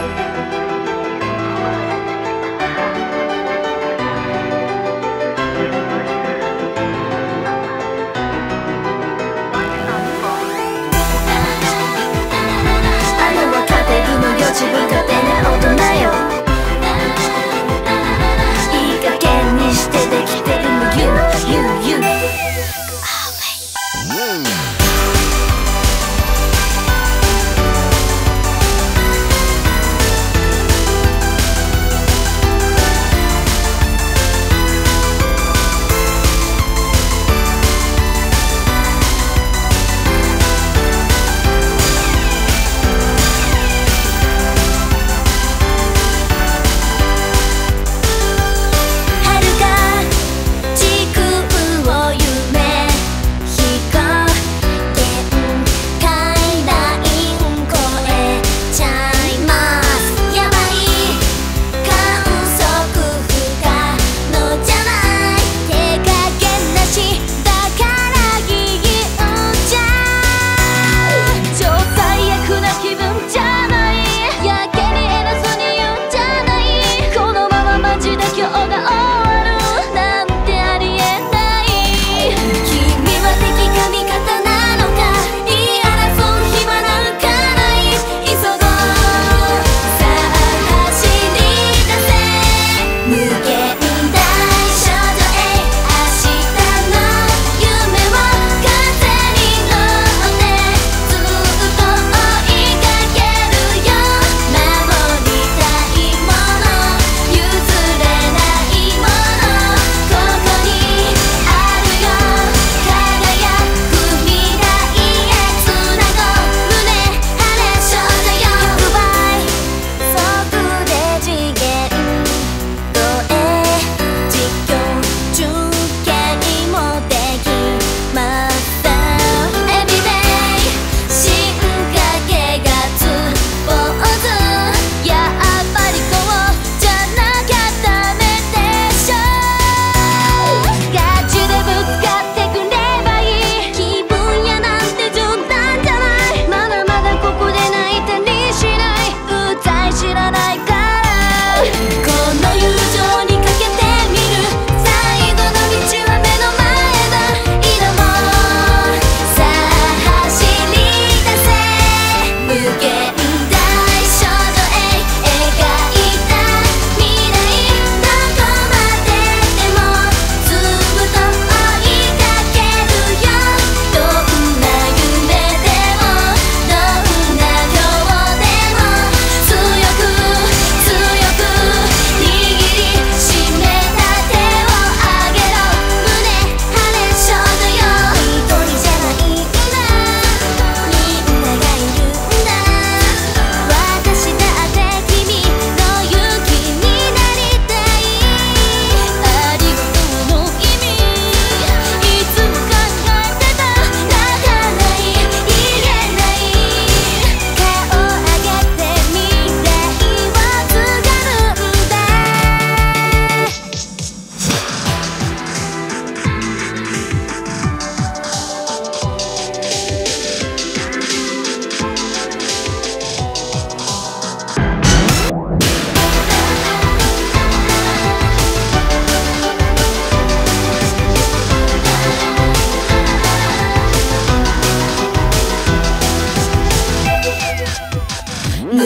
Bye.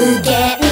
get